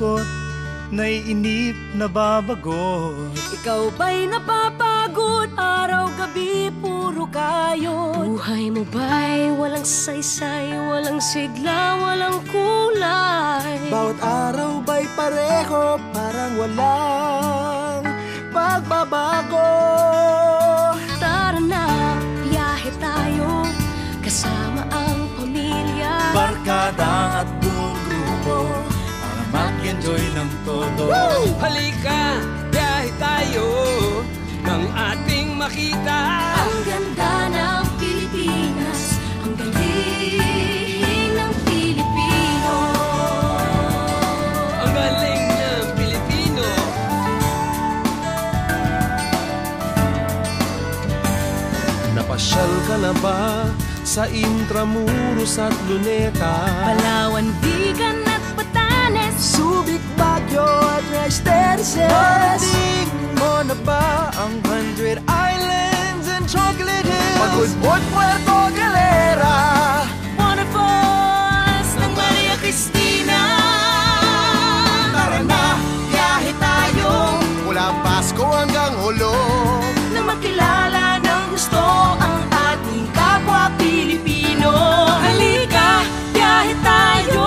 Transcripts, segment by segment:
nalulungkot, naiinip, nababagot Ikaw ba'y napapagod? Araw-gabi, puro kayo Buhay mo ba'y walang saysay, walang sigla, walang kulay? Bawat araw ba'y pareho, parang walang mag-enjoy ng todo Halika, biyahe tayo Nang ating makita Ang ganda ng Pilipinas, ang galing ng Pilipino. Ang galing ng Pilipino Napasyal ka na ba sa Intramuros at Luneta? Palawan, Bigan hanggang Hulo Na makilala ng gusto ang ating kapwa Pilipino. Halika, biyahe tayo.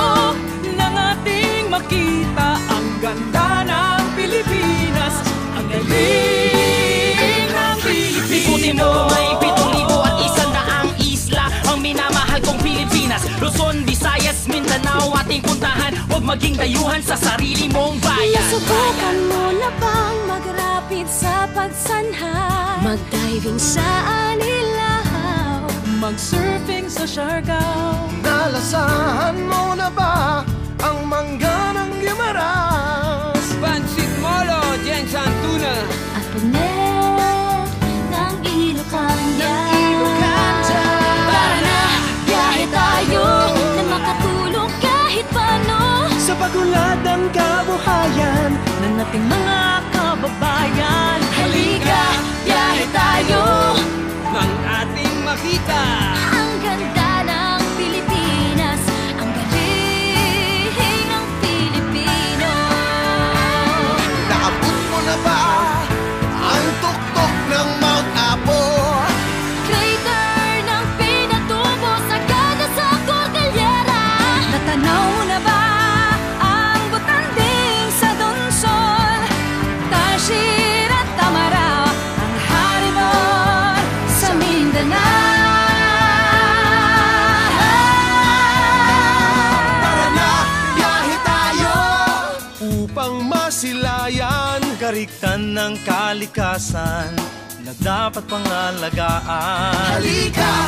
Nang ating makita ang ganda ng Pilipinas. Ang galing ng Pilipino. Mo may pitong libo at isang daang isla Ang minamahal kong Pilipinas. Luzon, Visayas, Mindanao ating puntahan. Huwag maging dayuhan sa sarili mong bayan. Nasubukan mo na bang magrapid sa pagsanhay? Mag-diving sa Anilaw. Mag-surfing sa Siargao. Nalasahan mo na ba ang mangga ng Guimaras? Pansit Molo, Jen Santuna. At punet ng Ilocania Tara na, biyahe tayo. Na makatulong kahit paano. Sa pagulad ng kabuhayan ng ating mga Kariktan ng kalikasan Na dapat pangalagaan Halika,